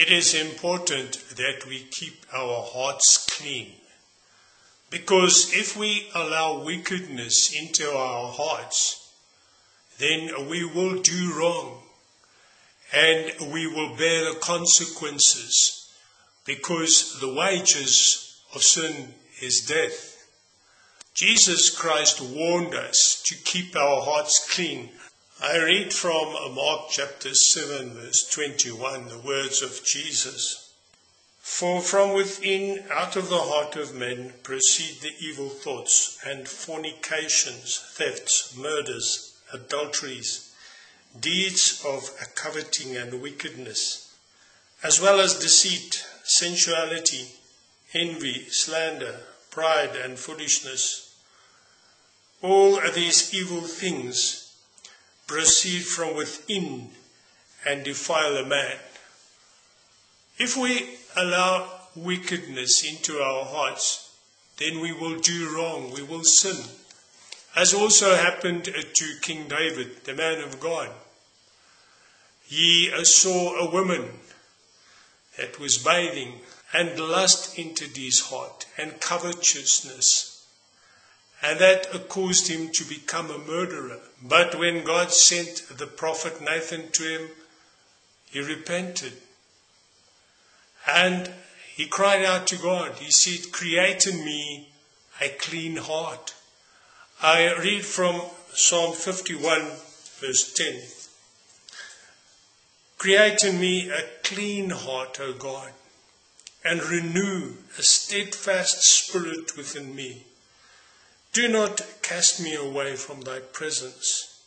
it is important that we keep our hearts clean. Because if we allow wickedness into our hearts, then we will do wrong and we will bear the consequences because the wages of sin is death. Jesus Christ warned us to keep our hearts clean. I read from Mark chapter 7 verse 21 the words of Jesus. For from within, out of the heart of men, proceed the evil thoughts and fornications, thefts, murders, adulteries, deeds of coveting and wickedness, as well as deceit, sensuality, envy, slander, pride, and foolishness. All these evil things proceed from within and defile a man. If we allow wickedness into our hearts, then we will do wrong, we will sin. As also happened to King David, the man of God. He uh, saw a woman that was bathing, and lust entered his heart, and covetousness. And that caused him to become a murderer. But when God sent the prophet Nathan to him, he repented and he cried out to God. He said, Create in me a clean heart. I read from Psalm 51, verse 10. Create in me a clean heart, O God, and renew a steadfast spirit within me. Do not cast me away from thy presence,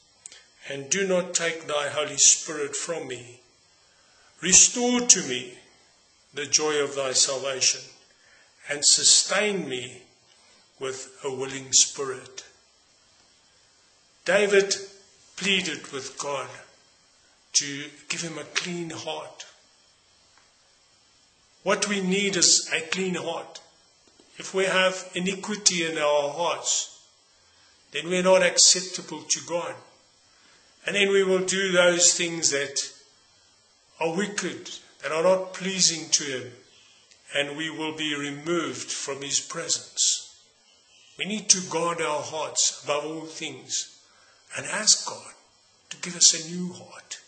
and do not take thy Holy Spirit from me. Restore to me the joy of thy salvation, and sustain me with a willing spirit. David pleaded with God to give him a clean heart. What we need is a clean heart. If we have iniquity in our hearts, then we're not acceptable to God. And then we will do those things that are wicked that are not pleasing to Him, and we will be removed from His presence. We need to guard our hearts above all things and ask God to give us a new heart,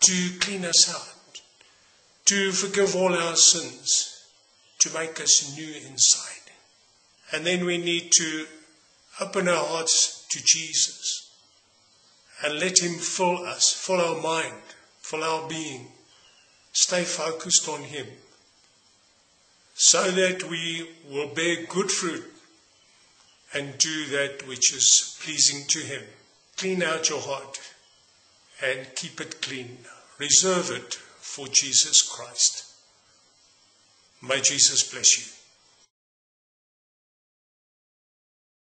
to clean us out, to forgive all our sins, to make us new inside. And then we need to open our hearts to Jesus and let Him fill us, fill our mind, fill our being stay focused on Him so that we will bear good fruit and do that which is pleasing to Him. Clean out your heart and keep it clean. Reserve it for Jesus Christ. May Jesus bless you.